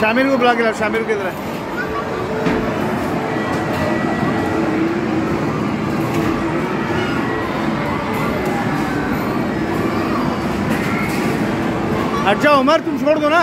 शामिर को बुला के लाओ शामिर के किधर है अच्छा उमर, तुम छोड़ दो ना।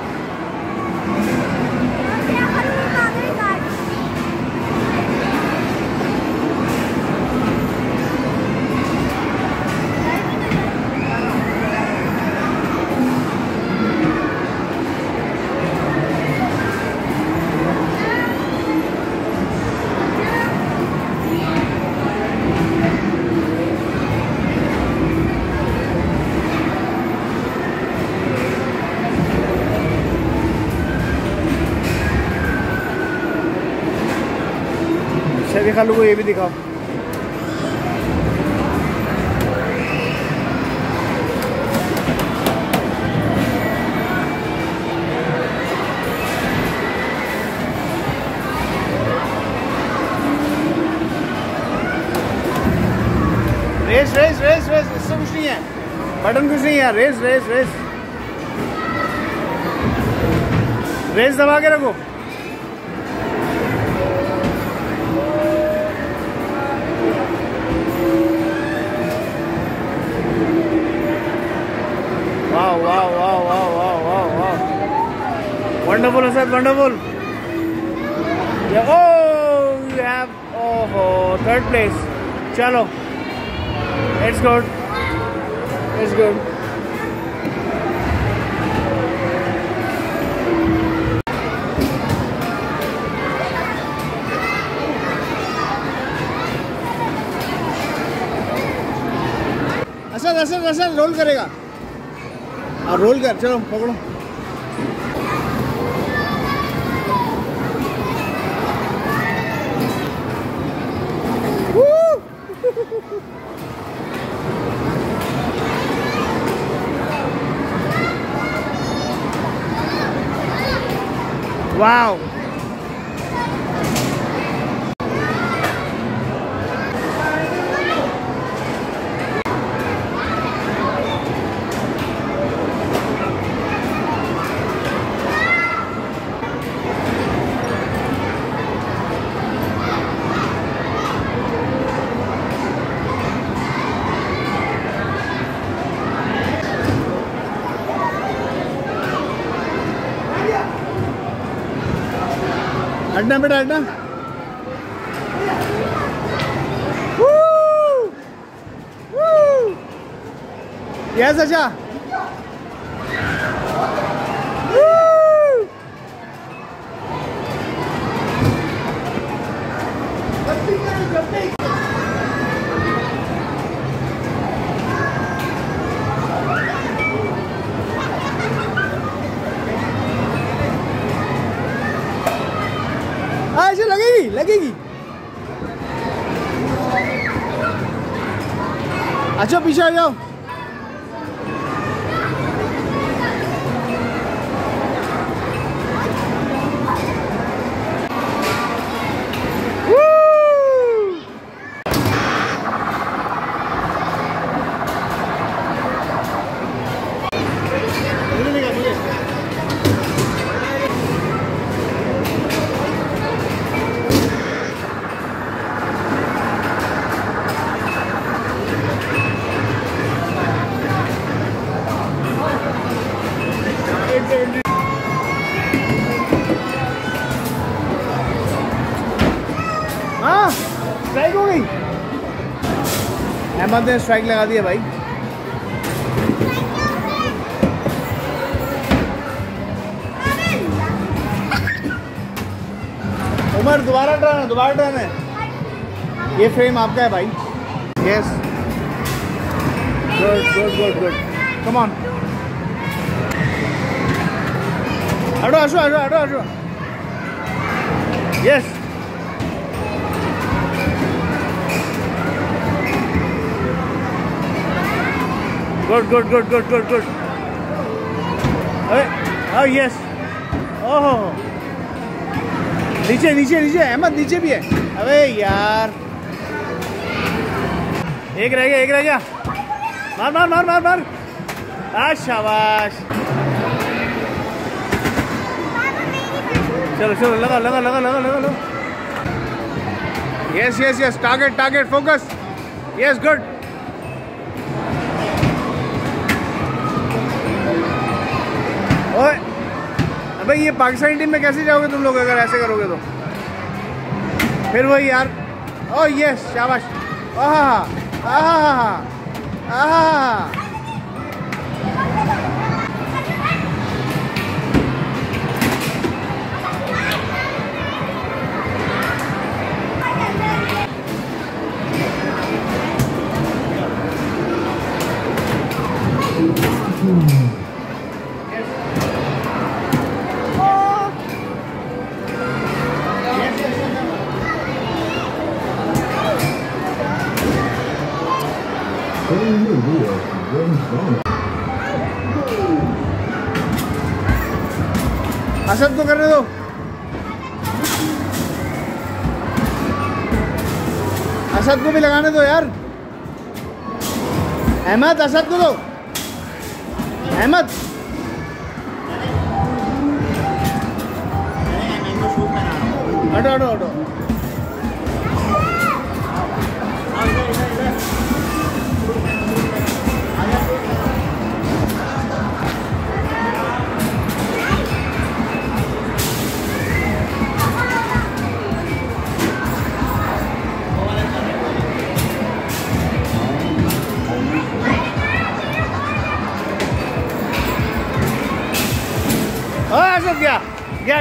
शरीर खालू को ये भी दिखाओ। रेस रेस रेस रेस, इससे कुछ नहीं है। बटन कुछ नहीं है, रेस रेस रेस। रेस दबा के रखो। Wonderful, Asad, wonderful. Yeah, oh, you have, oh, oh, third place. Chalo. It's good. It's good. Asad Asad Asad roll करेगा और रोल कर चलो पकड़ो Wow. हटना बेटा हटना यस अच्छा लगेगी लगेगी। अच्छा पीछे आ जाओ। अहमद ने स्ट्राइक लगा दिया भाई। उमर दोबारा टर्न है दोबारा टर्न है। ये फ्रेम आपका है भाई। Yes good good good good come on हटो हटो हटो हटो। हटो yes good good good good good good अरे यस ओहो नीचे नीचे नीचे. अहमद, नीचे भी है. अबे यार. एक रह गया, एक रह गया. मार मार मार मार मार. शाबाश. चलो चलो, लगा लगा लगा लगा लगा लगा. Yes yes yes target target focus yes good ओए, अबे ये पाकिस्तानी टीम में कैसे जाओगे तुम लोग अगर ऐसे करोगे तो? फिर वही यार। ओ यस शाबाश। आहा आहा आहा असद को करने दो असद को भी लगाने दो यार अहमद असद को दो अहमद हटो हटो हटो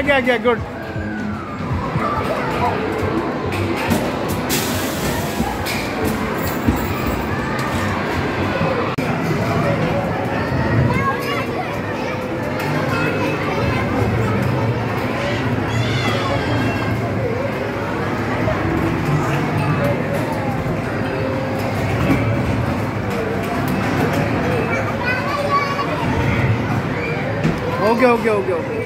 yeah, yeah, yeah, good. go, go, go, go.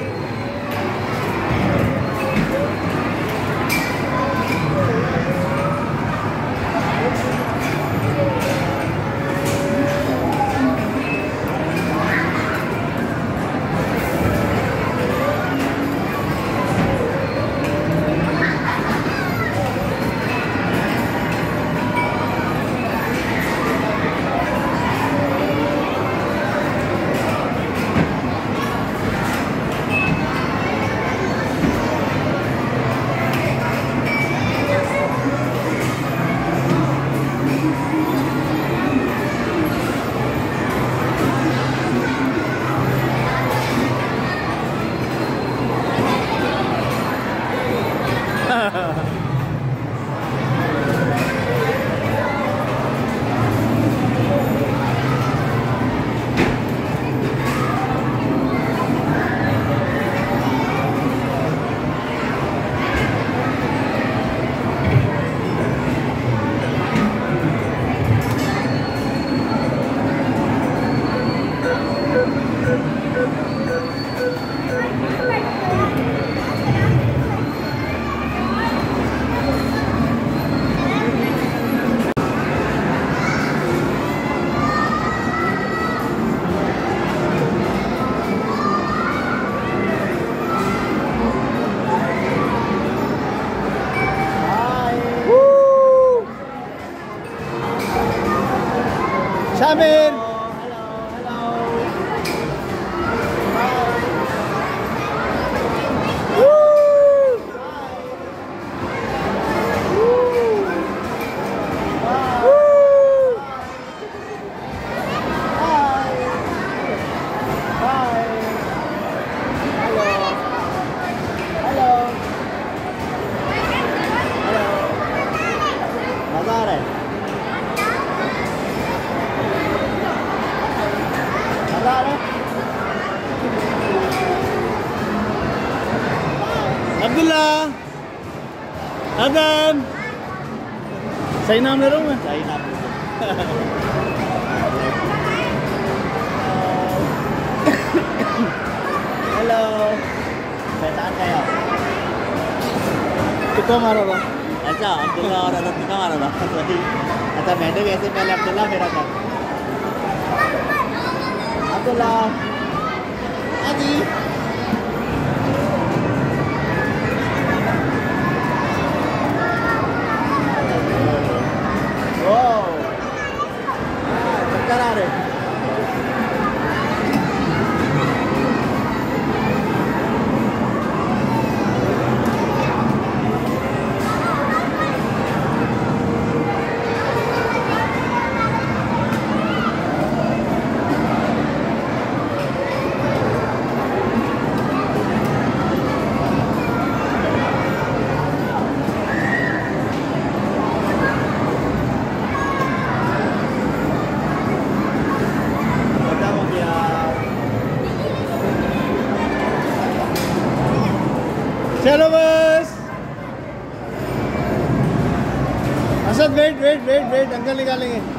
Shamir Abdullah आदम सही नाम ले रहा हूँ मैं सही नाम हेलो पहचान गए आप कितना मारा था अच्छा अब्दुल्ला और अदब कितना मारा था वही अच्छा मैंने भी ऐसे पहले अब्दुल्ला फेरा था अब्दुल्ला हाँ Uncle निकालेंगे।